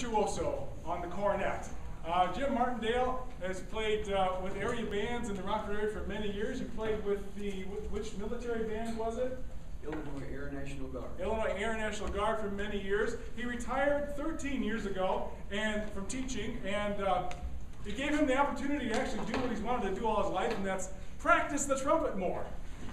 virtuoso on the cornet. Uh, Jim Martindale has played uh, with area bands in the Rockford area for many years. He played with the, which military band was it? Illinois Air National Guard. Illinois Air National Guard for many years. He retired 13 years ago and from teaching, and uh, it gave him the opportunity to actually do what he's wanted to do all his life, and that's practice the trumpet more.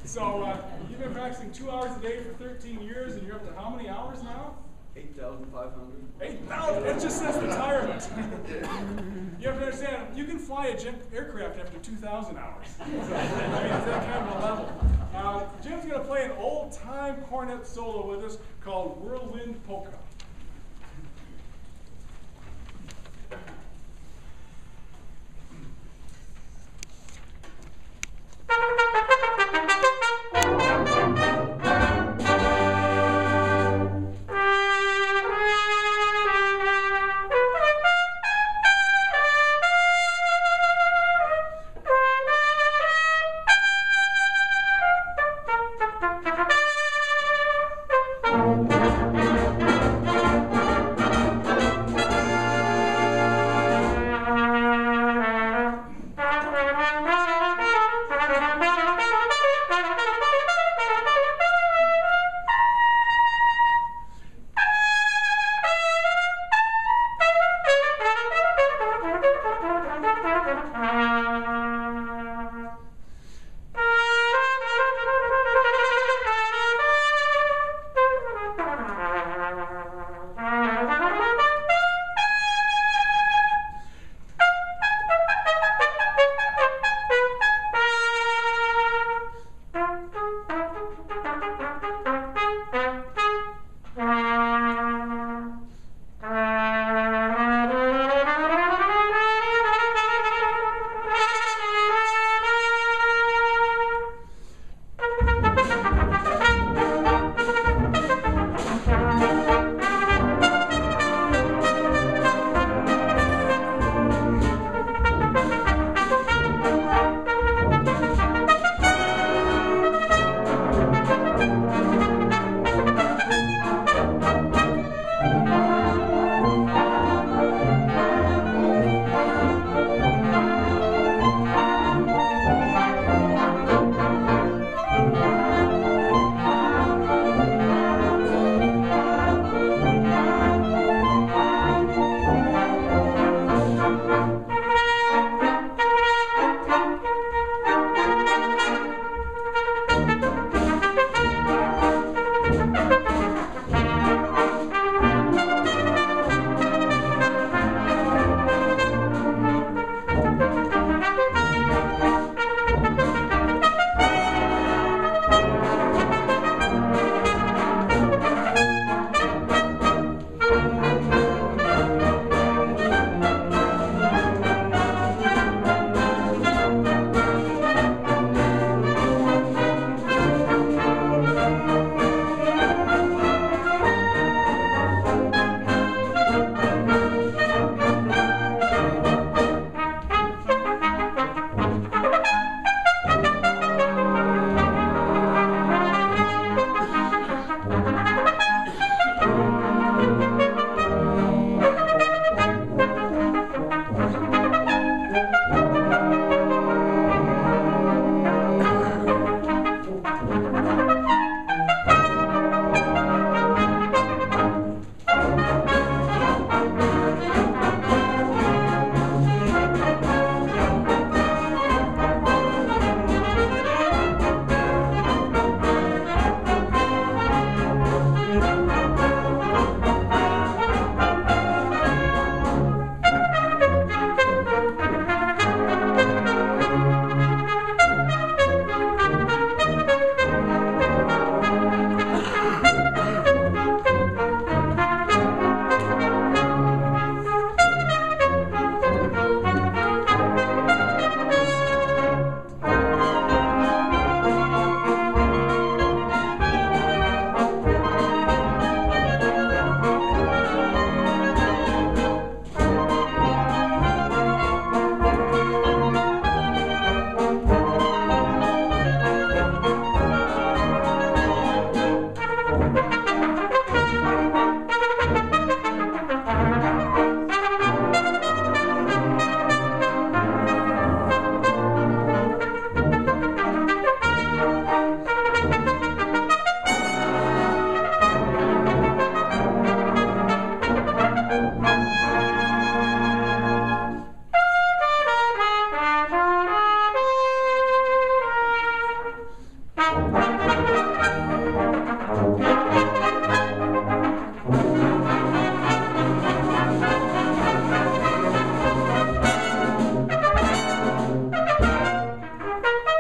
So uh, you've been practicing two hours a day for 13 years, and you're up to how many hours now? 8,500. 8,000. It just says retirement. you have to understand, you can fly a jet aircraft after 2,000 hours. So, I mean, it's that kind of a level. Uh, Jim's going to play an old time cornet solo with us called Whirlwind Polka.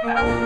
Bye.